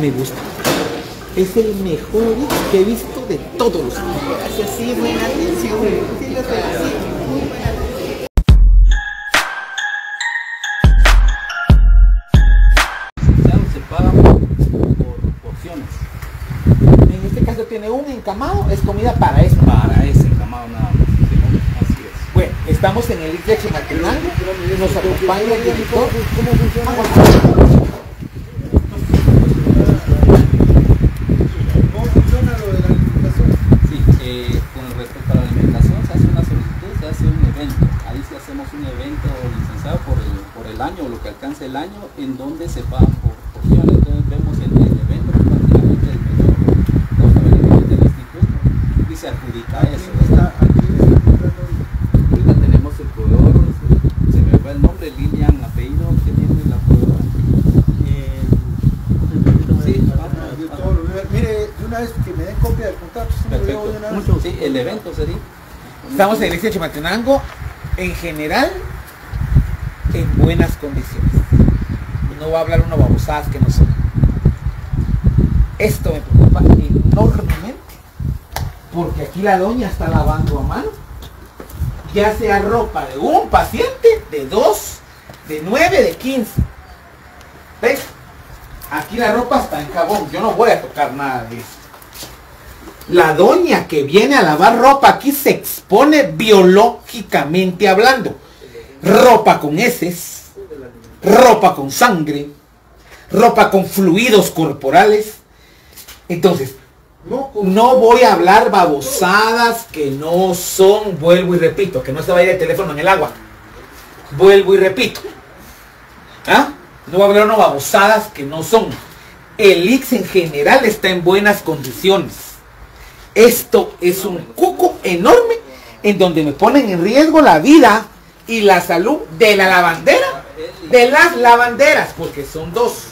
Me gusta. Es el mejor que he visto de todos los Gracias, sí, buena atención. Sí, lo felicito. Este caso tiene un encamado, es comida para eso. Para ese encamado nada más. Así es. Bueno, estamos en el ICLEX Matinango, nos acompaña el director. ¿Cómo funciona lo de la alimentación? Sí, eh, con respecto a la alimentación se hace una solicitud, se hace un evento. Ahí sí hacemos un evento licenciado por el, por el año, o lo que alcance el año, en donde se pagan por porciones. Entonces vemos el, el evento que prácticamente el beneficio del instituto y se adjudica a eso. Está aquí está tenemos el proveedor, se me fue el nombre, Lilian, apellido que tiene la proveedora. Sí, de todo lo- Mire, de una vez que me den copia del contrato, si lo de una vez. Sí, el evento sería. Estamos en el ICLEX Chimaltenango, en general, en buenas condiciones. No va a hablar una babosadas que no son. Esto me preocupa enormemente, porque aquí la doña está lavando a mano, ya sea ropa de un paciente, de dos, de nueve, de quince. ¿Ves? Aquí la ropa está en jabón, yo no voy a tocar nada de eso. La doña que viene a lavar ropa aquí se expone biológicamente hablando. Ropa con heces, ropa con sangre, ropa con fluidos corporales. Entonces, No, voy a hablar babosadas que no son, vuelvo y repito, que no se va a ir el teléfono en el agua. Vuelvo y repito. ¿Ah? No voy a hablar no babosadas que no son. El IX en general está en buenas condiciones. Esto es un cuco enorme en donde me ponen en riesgo la vida y la salud de la lavandera, de las lavanderas, porque son dos,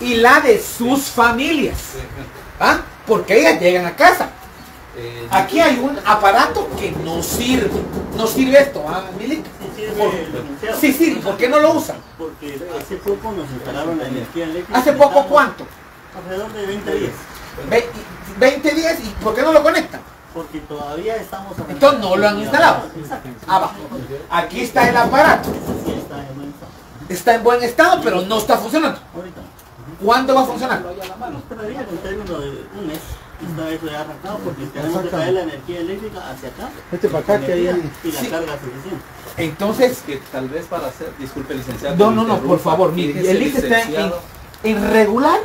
y la de sus familias. ¿Ah? Porque ellas llegan a casa. Aquí hay un aparato que no sirve. No sirve esto, ¿ah, Milik? Por- Sí, sí, ¿por qué no lo usan? Porque hace poco nos instalaron la energía eléctrica. ¿Hace poco cuánto? Alrededor de 20 días. Ve- 20 días y ¿por qué no lo conectan? Porque todavía estamos... Entonces no lo han instalado. Abajo. Aquí está el aparato. Está en buen estado. Está en buen estado, pero no está funcionando. Ahorita. ¿Cuándo va a funcionar? Esperaría de un mes. Está eso ya arrancado porque tenemos que traer la energía eléctrica hacia acá. Este para acá que hay Y la Sí. carga suficiente. Entonces, que tal vez para hacer, disculpe licenciado. no, no, no, por favor, mire, el IX está en, regular,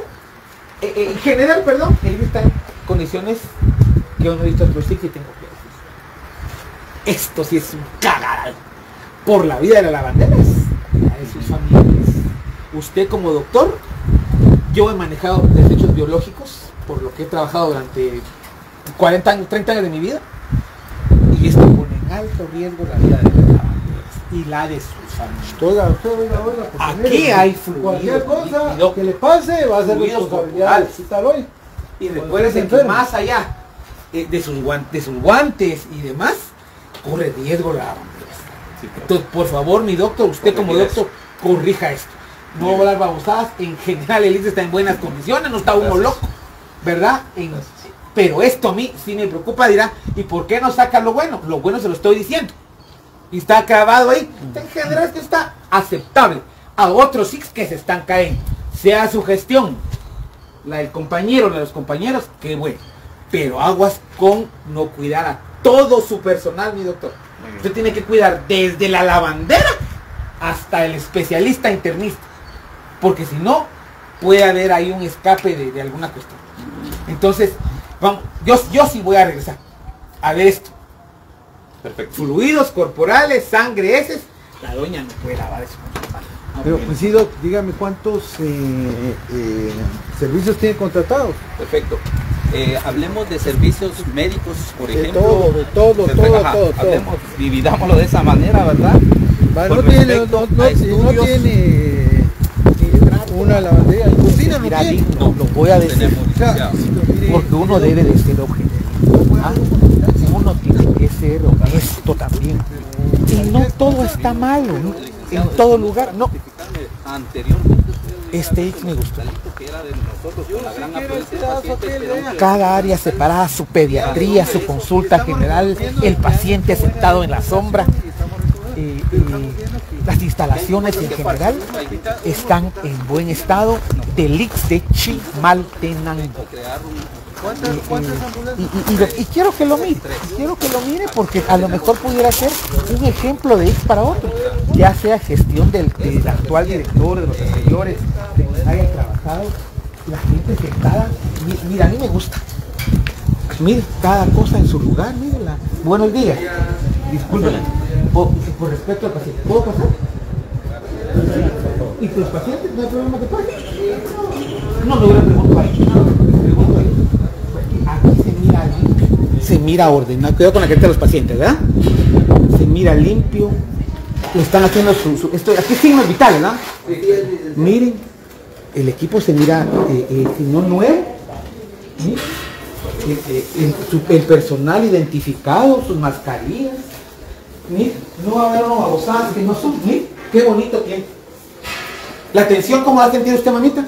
eh, eh, en general, perdón, el IX está en condiciones que yo no he visto IX y tengo que decir. Esto sí es un cagadal por la vida de las lavanderas, la de sus familias. Usted como doctor, yo he manejado desechos biológicos, por lo que he trabajado durante 40 años, 30 años de mi vida, y esto pone en alto riesgo la vida de las lavanderas y la de sus familias. Porque Aquí hay fluido, Cualquier cosa líquido. que le pase va a ser responsabilidad hospital hoy. Y recuerden que más allá eh, de, sus guantes, de sus guantes y demás, corre riesgo la sí, Entonces, por favor, mi doctor, usted como doctor, corrija esto. No hablar babosadas. En general, el ICE está en buenas condiciones, no está uno Gracias. loco, ¿verdad? En- pero esto a mí sí me preocupa, dirá, ¿y por qué no saca lo bueno? Lo bueno se lo estoy diciendo. Y está grabado ahí. En general, esto está aceptable. A otros sí que se están cayendo. Sea su gestión, la del compañero, la de los compañeros, qué bueno. Pero aguas con no cuidar a todo su personal, mi doctor. Usted tiene que cuidar desde la lavandera hasta el especialista internista. Porque si no, puede haber ahí un escape de, de alguna cuestión. Entonces, vamos, yo, yo sí voy a regresar a ver esto. Perfecto. Fluidos corporales, sangre, heces. La doña no puede lavar eso. Pero, pues sí, doc, dígame cuántos eh, eh, servicios tiene contratados. Perfecto. Eh, hablemos de servicios médicos, por De ejemplo. todo, de todo, todo, ajá. todo, todo. Hablemos, dividámoslo de esa manera, ¿verdad? No tiene, no, tiene una lavandería, cocina no Mira, tiene. digno, lo voy a decir. Tenemos O sea, licenciado. mire, Porque uno debe de ser objetivo. ¿ah? Uno tiene que ser honesto también. Y no todo está malo, ¿no? En todo lugar, no. Este X me gustó. Cada área separada, su pediatría, su consulta general, el paciente sentado en la sombra. las instalaciones en general están en buen estado del Ix de Chimaltenango. ¿Cuántas, cuántas ambulancias? Y, y- y lo- y quiero que lo mire, quiero que lo mire porque a lo mejor pudiera ser un ejemplo de X para otro, ya sea gestión del, del actual director, de los anteriores, de quien haya trabajado, la gente sentada, mi- mira, a mí me gusta. Mire, cada cosa en su lugar, mírenla. Buenos días. Disculpen, por, por respeto al paciente, ¿puedo pasar? ¿Y los pacientes no hay problema que pase? No, no, yo le pregunto a él. Le pregunto a él. Aquí se mira limpio, se mira ordenado. Cuidado con la gente de los pacientes, ¿verdad? Se mira limpio. Están haciendo su, su- esto, aquí signos vitales, ¿verdad? Miren, el equipo se mira, eh, eh, si no nuevo. Eh, eh, el, su- el personal identificado, sus mascarillas. Miren, no va a haber unos babosadas que no son. Miren, qué bonito tiene. La atención, ¿cómo la ha sentido usted, mamita?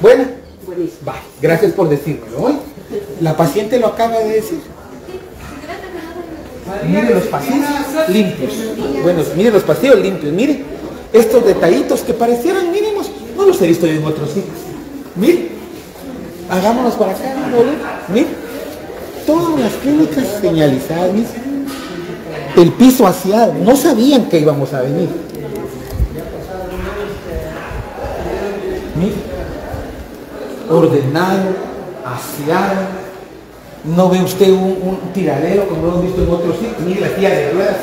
Buena. Va, gracias por decírmelo. ¿oye? La paciente lo acaba de decir. Mire los pasillos limpios. Bueno, mire los pasillos limpios. Mire, estos detallitos que parecieran mínimos, no los he visto yo en otros sitios. Mire, hagámonos para acá, ¿no? Mire, todas las clínicas señalizadas. El piso aseado, no sabían que íbamos a venir. Mire, ordenado, aseado. No ve usted un, un tiradero como lo hemos visto en otros sitios. Mire la tía de ruedas.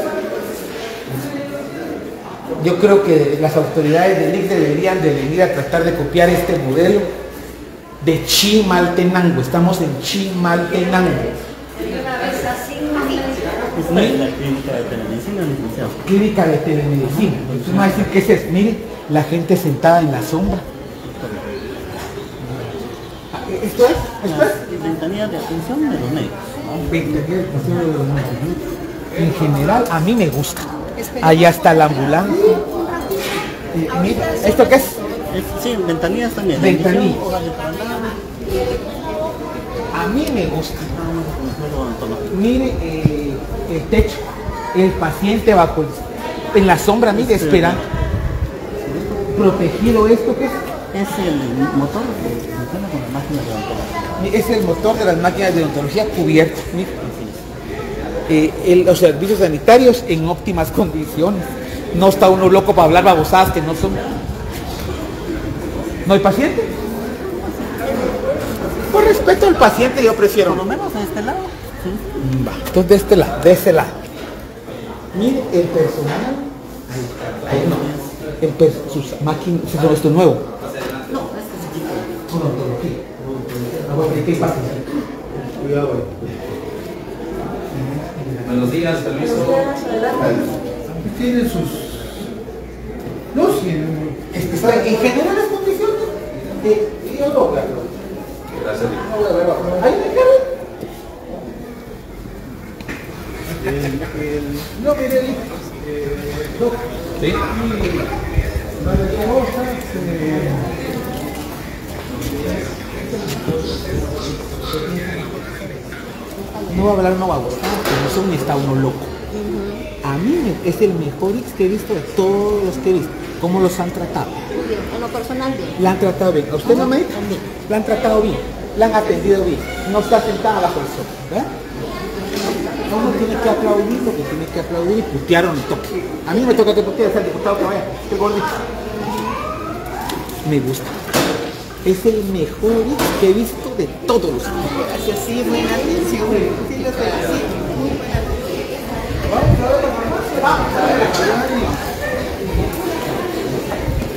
Yo creo que las autoridades del IC deberían de venir a tratar de copiar este modelo de Chimaltenango. Estamos en Chimaltenango. Clínica de telemedicina. Clínica de telemedicina. A decir qué es. Mire, la gente sentada en la sombra. Ah, ¿Esto es? ¿Esto es? Ventanillas de atención de los médicos. En general, a mí me gusta. Allá está la ambulancia. Eh, mira, ¿Esto qué es? Sí, ventanillas también. Ventanillas. A mí me gusta. odontológico. Mire eh, el techo, el paciente bajo el- en la sombra, mire, esperando. Protegido esto que es, Es el motor que funciona con la máquina de odontología. Es el motor de las máquinas de odontología cubierto. mire. Eh, el- los servicios sanitarios en óptimas condiciones. No está uno loco para hablar babosadas que no son. ¿No hay paciente? Por respeto al paciente yo prefiero. Por lo menos a este lado. Sí. Va, entonces de este lado, de ese lado. Mire el personal. Ahí, ahí no. El per- sus máquinas, esto es nuevo. No, este es chiquito. Odontología. Ah, bueno, ¿y qué pasa? Cuidado ahí. Buenos días, permiso. Tiene sus... No, sí, en general las condiciones. Eh, yo no, claro. Gracias. No voy a ver abajo. Ahí me quedo. No, mire, eh, doc, ¿Sí? No va a hablar una babosada, pero no son ni está uno loco. A mí es el mejor X que he visto de todos los que he visto. ¿Cómo los han tratado? Muy bien, en lo personal bien. La han tratado bien. ¿A usted no me La han tratado bien. La han atendido bien. No está sentada bajo el sol. ¿verdad? Uno tiene que aplaudir lo que tiene que aplaudir y putearon el toque. A mí me toca que putear al diputado que vaya. Gordito. Me gusta. Es el mejor que he visto de todos los Gracias, sí, buena atención. Sí, lo felicito. Muy buena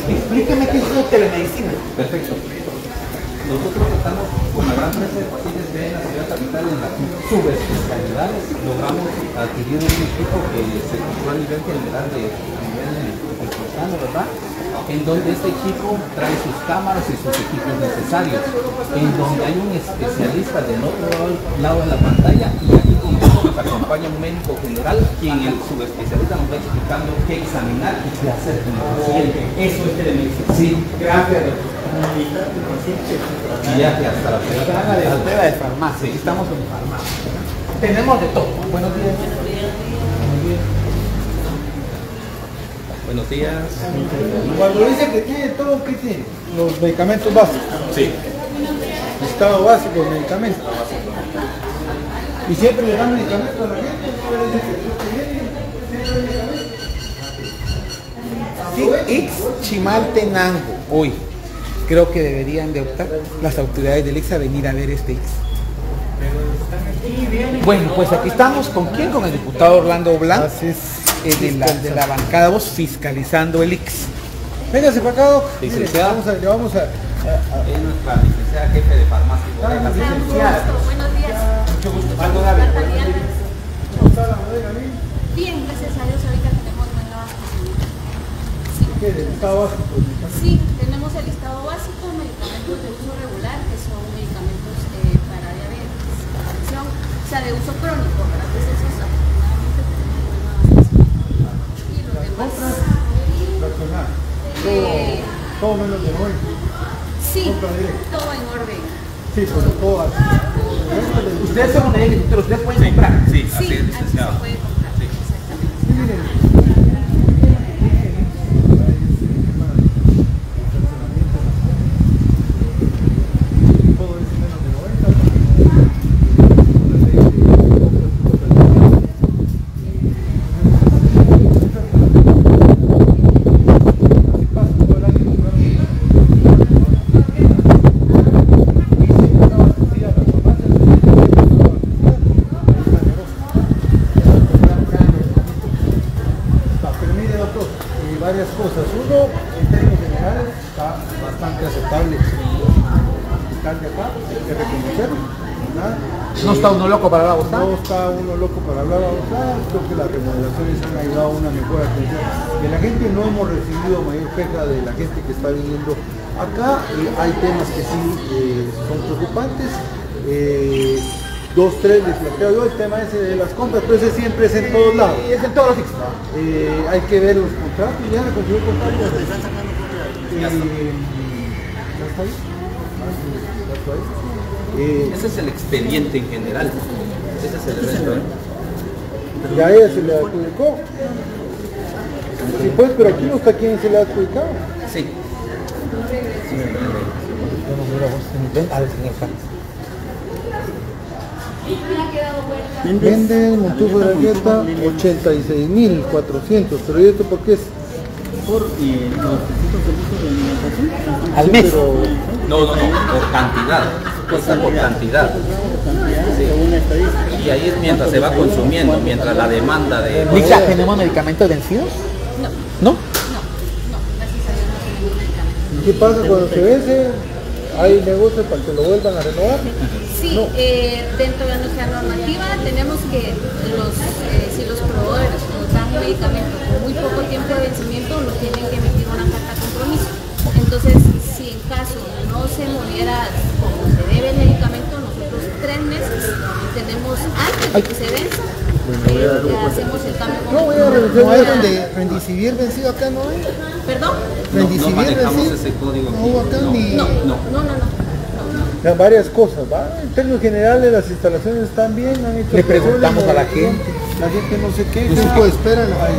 Explíqueme qué es de telemedicina. Perfecto. Nosotros estamos con la gran empresa de pacientes de la ciudad capital en las subespecialidades. Logramos adquirir un equipo que se compró a nivel general de ¿verdad? En donde este equipo trae sus cámaras y sus equipos necesarios. En donde hay un especialista del otro lado de la pantalla y aquí con nos acompaña un médico general quien el subespecialista nos va explicando qué examinar y qué hacer con el paciente. Eso es telemedicina. Sí, gracias. Y ya que hasta la. Haga de farmacia. Estamos en farmacia. Tenemos de todo. Buenos días. Buenos días. Cuando dice que tiene todo, ¿qué tiene? Los medicamentos básicos. Sí. Estado básico de medicamentos. Y siempre le dan medicamentos a la gente. no le dicen que no tiene. X Chimaltenango. Hoy. Creo que deberían de optar las autoridades del IX a venir a ver este X. Bueno, pues aquí estamos con quién? Con el diputado Orlando Blanc, Así es. Eh, de, la, de la bancada voz fiscalizando el IX. Véngase para acá, Doc. Mire, Licenciado. Vamos a, le vamos a, a- a- Es nuestra licenciada jefe de farmacia bodegas. Buenos días. Mucho gusto. ¿Cómo está la bodega bien? Bien, gracias a Dios ahorita tenemos. ¿Qué? Del estado básico. Sí, tenemos el listado básico, medicamentos de uso regular, que son medicamentos eh, para diabetes, o sea, de uso crónico, para que esos afortunadamente tenemos buena demás, Racional. eh, Todo menos de 90. sí, todo en orden. Sí, pero todo así. Ustedes son una pero ustedes pueden comprar. Sí, Sí, así es, licenciado. se puede comprar, Sí. exactamente. Todo es menos de 90. Pero mire doctor, eh, varias cosas. Uno, en términos generales, está bastante aceptable. El hospital de acá, hay que reconocerlo. ¿verdad? No está uno loco para la voz. No está uno loco para hablar a votar, creo que las remodelaciones han ayudado a una mejor atención. De la gente no hemos recibido mayor queja de la gente que está viniendo acá. Eh, hay temas que sí eh, son preocupantes. Eh, dos, tres les planteo yo el tema ese de las compras, pero ese siempre es en todos lados. Y es en todos los. Eh, hay que ver los contratos, ya le consiguió el contrato. Están sacando copia de- Eh, ¿Ya está ahí? Ah, sí, ya está ahí. Eh, Ese es el expediente en general. Ese es el evento. ¿eh? Y a ella se le adjudicó. Sí, pues, pero aquí no está quién se le ha adjudicado. Sí. A ver, señor Carlos. Vende Montufo de la Gueta 86.400. Pero ¿y esto por qué es? Por eh, los distintos servicios de alimentación. Al mes. Pero, No, no, no, por cantidad. Cuesta por cantidad. Estadística. Y ahí es mientras se va consumiendo, mientras la demanda de... Lixa, ¿tenemos medicamentos vencidos? No, ¿No? no, no, gracias a Dios no tenemos medicamentos. ¿qué pasa cuando se vence? ¿Hay negocios para que lo vuelvan a renovar? Sí, eh, dentro de nuestra normativa tenemos que los, eh, si los proveedores nos dan medicamentos con muy poco tiempo de vencimiento, nos tienen que emitir una carta de compromiso. Entonces, si en caso no se moviera como se debe el medicamento, nosotros tres meses tenemos antes de que se hacemos el cambio con No, voy a revisar. No hay donde rendicivir vencido acá no hay. ¿Perdón? No, no Rendicivir manejamos vencido. ese código No aquí. acá ni. No, No. no, no, no. no. Ya, varias cosas, ¿va? En términos generales las instalaciones están bien, han hecho Le preguntamos a la gente. La gente no sé qué, tiempo de espera no hay,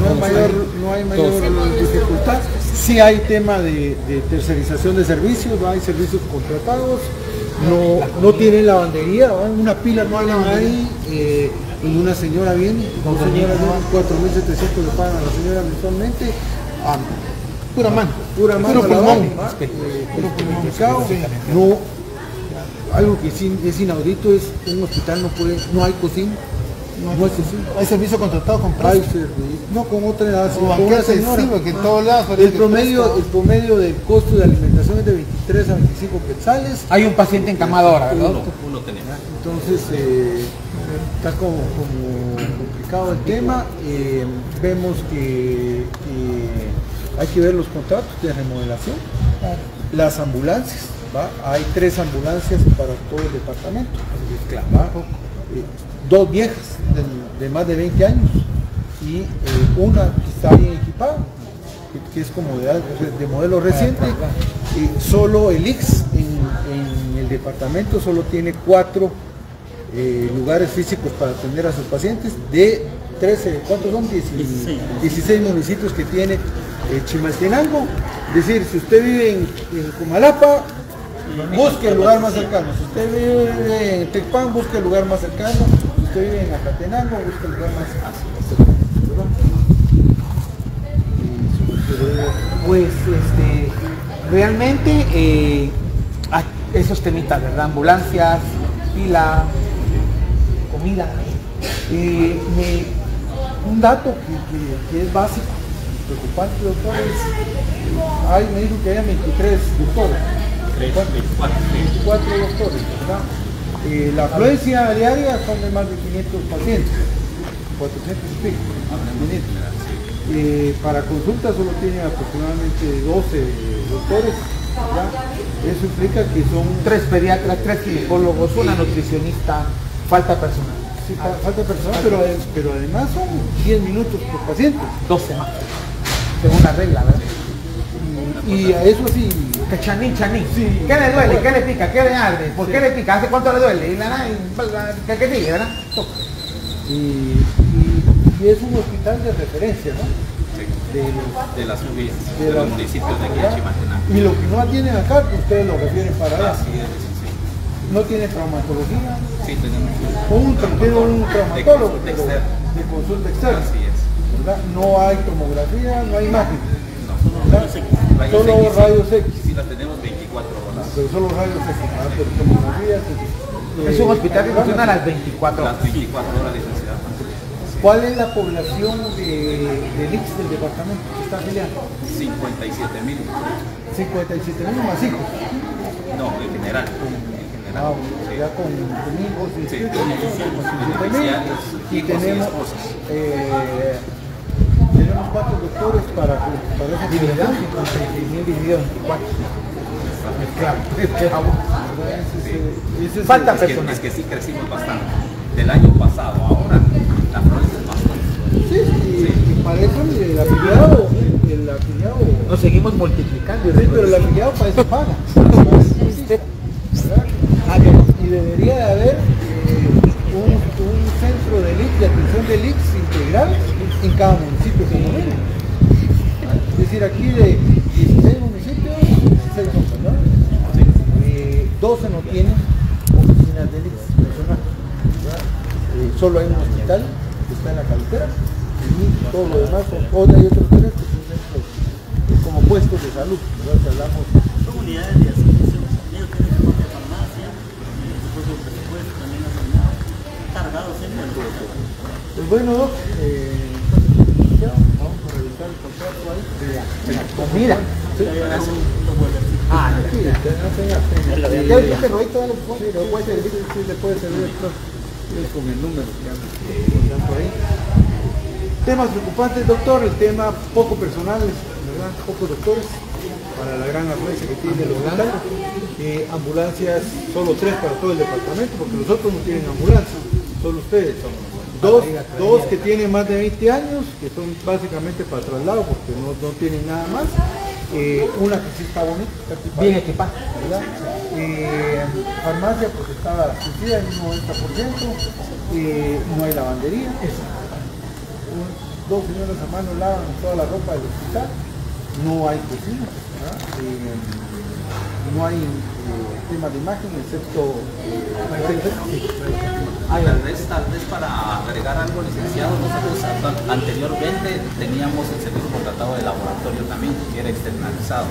no hay mayor, no hay mayor dificultad. Sí hay tema de, de tercerización de servicios, ¿va? hay servicios contratados, no, no tienen lavandería, ¿va? una pila no hay ahí, eh, y una señora viene, señoras vienen, 4.700 le pagan a la señora mensualmente, ah, pura mano, pura mano, Puro pulmón. Eh, no, algo que es inaudito es un hospital no puede, no hay cocina, no hay. Hay servicio contratado con Hay precio. servicio, no con otra con una señora. en todos lados El promedio, el promedio del costo de alimentación es de 23 a 25 quetzales. Hay un paciente encamado ahora, ¿verdad? Uno, uno tenemos. Entonces eh, está como, como complicado el tema. Eh, vemos que hay que ver los contratos de remodelación, las ambulancias. ¿va? Hay tres ambulancias para todo el departamento. ¿va? Eh, dos viejas de, de más de 20 años y eh, una que está bien equipada, que, que es como de, de modelo reciente. Y solo el IX en, en el departamento solo tiene cuatro eh, lugares físicos para atender a sus pacientes de 13, ¿cuántos son? 16, 16 municipios que tiene eh, Chimaltenango. Es decir, si usted vive en, en Comalapa, busque el lugar más cercano. Si usted vive en Tecpan, busque el lugar más cercano. Si usted vive en Acatenango, busque el lugar más cercano. Pues este, realmente eh, ah, esos temitas, ¿verdad? Ambulancias, pila, comida. Eh, un dato que es básico, preocupante, doctor, es, ay, me dijo que había 23 doctores. 24 doctores, ¿verdad? Eh, la afluencia diaria son de más de 500 pacientes, 400 y pico. 500. Eh, para consulta solo tiene aproximadamente 12 doctores. Eso implica que son Tres pediatras, tres ginecólogos, una nutricionista, falta personal. sí, fa- falta personal, pero, pero además son 10 minutos por paciente. 12 más. Según la regla, ¿verdad? Y, a eso sí, Que chanín, chanín. Sí. ¿Qué le duele? ¿Qué le pica? ¿Qué le arde? ¿Por qué le pica? ¿Hace cuánto le duele? Y la, la, y- ¿Qué, qué sigue, verdad? y, y- y es un hospital de referencia, ¿no? De los- de las UBIs, de los municipios de aquí de. Y lo que no atienden acá, pues ustedes lo refieren para allá. Así es, sí. No tiene traumatología, Sí, tenemos un, tiene un traumatólogo, De consulta externa. de consulta externa. Así es. ¿verdad? No hay tomografía, no hay imagen. Rayos Solo X, sí. rayos X, Sí, las tenemos 24 horas. pero solo rayos X, ¿verdad? pero tomografías. eh, Es un hospital que funciona a las 24 horas. Las 24 horas, licenciada. ¿Cuál es la población de, del IX del departamento que está afiliado? 57 mil. 57 mil más hijos. No, en general. En general. Ah, ya con amigos y Sí, inscritos, con con 57 mil. beneficiarios, Y hijos y tenemos, esposas. eh, tenemos cuatro doctores para, para esa Dividida, población. 56 mil dividido en 24. Claro. Ese es Falta Es que, personal. es que sí crecimos bastante. Del año pasado ahora, la afluencia es bastante. Sí, y, y para eso el afiliado, el afiliado, Nos seguimos multiplicando. sí, pero el afiliado para eso paga. ¿verdad? Ah. Y debería de haber eh, un, un centro de IX, de atención del IX integral en cada municipio aquí de 16 municipios, 16 son, ¿verdad? Eh, 12 no tienen oficinas del IX personal. Eh, solo hay un hospital que está en la carretera y todo lo demás son, o hay otros tres que son centros, eh, como puestos de salud. ¿verdad? Hablamos Son unidades de asistencia. Ellos tienen su propia farmacia, su propio presupuesto también asignado, cargado siempre. Pues bueno, eh, ya, vamos a revisar el contrato ahí. Comida. Ah, favor. Sí, le puede ahí. Temas preocupantes, doctor, el tema poco personales, ¿verdad? Pocos doctores para la gran afluencia que tiene el hospital. Eh, ambulancias, solo tres para todo el departamento, porque los otros no tienen ambulancia, solo ustedes. Dos, dos que tienen más de 20 años, que son básicamente para traslado, porque no, no tienen nada más. Eh, una que sí está bonita, está equipada. Bien equipada. Eh, farmacia pues está asistida en un 90%, eh, no hay lavandería, Un- dos señoras a mano lavan toda la ropa del hospital, no hay cocina. Eh, no hay tema de imagen excepto Ah, tal vez, tal vez para agregar algo licenciado, nosotros an- anteriormente teníamos el servicio contratado de laboratorio también, que era externalizado.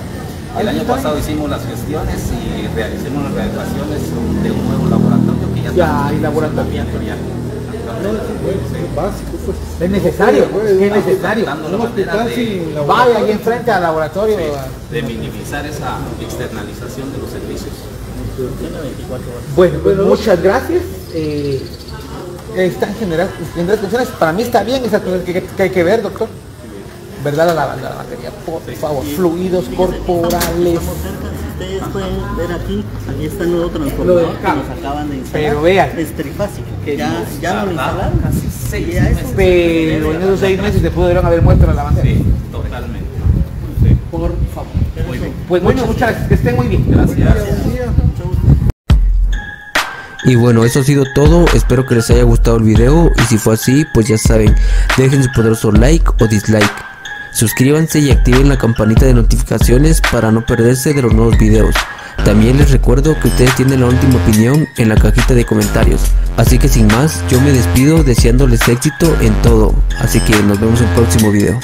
El año pasado hicimos las gestiones y realicemos las realizaciones de un nuevo laboratorio que ya, Ya está hay en laboratorio. no, es, es básico pues. Es necesario, es necesario. Vaya ahí enfrente al laboratorio. de minimizar esa externalización de los servicios. Tiene 24 horas. Bueno, pues muchas gracias. Eh, está en general, en. Para mí está bien esa que, que- que hay que ver, doctor. ¿verdad? La, la, la lavandería, por favor, fluidos corporales. Estamos cerca, si ustedes pueden ver aquí, aquí está el nuevo transformador que nos acaban de instalar. Pero vean. Es trifásico. Que Ya, ya lo instalaron. casi seis meses. Pero en esos seis meses se pudieron haber muerto la lavandería. Sí, totalmente. Sí. Por favor. Muy bien. Pues muchas, muchas gracias, que estén muy bien. Gracias. Y bueno, eso ha sido todo, espero que les haya gustado el video y si fue así, pues ya saben, dejen su poderoso like o dislike. Suscríbanse y activen la campanita de notificaciones para no perderse de los nuevos videos. También les recuerdo que ustedes tienen la última opinión en la cajita de comentarios. Así que sin más, yo me despido deseándoles éxito en todo. Así que nos vemos en el próximo video.